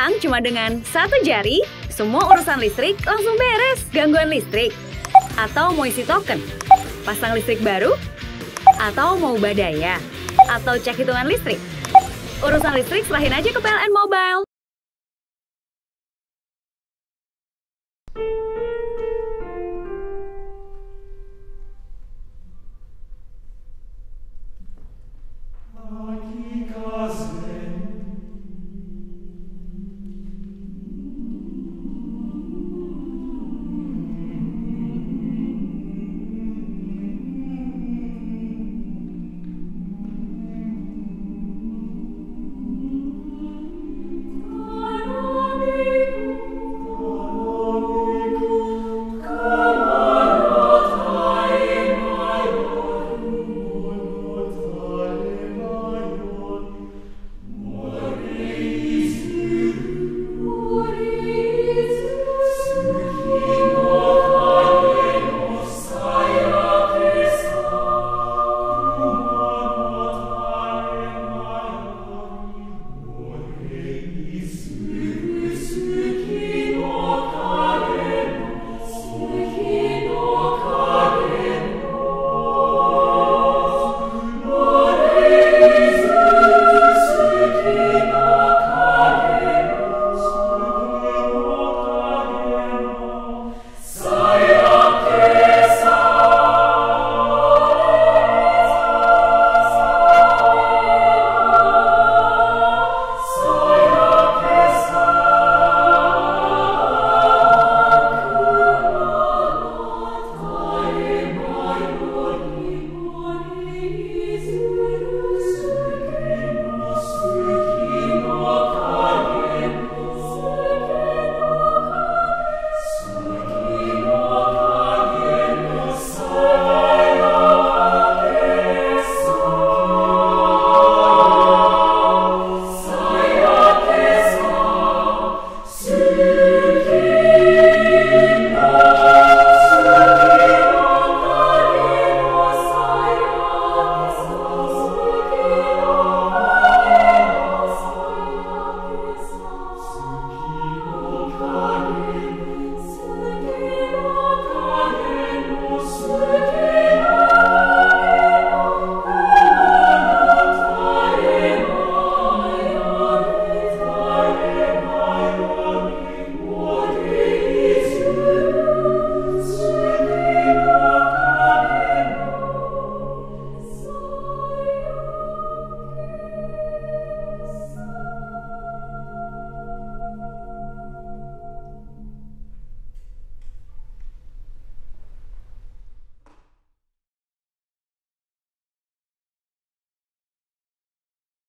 Sekarang cuma dengan satu jari, semua urusan listrik langsung beres. Gangguan listrik? Atau mau isi token? Pasang listrik baru? Atau mau ubah daya Atau cek hitungan listrik? Urusan listrik serahin aja ke PLN Mobile.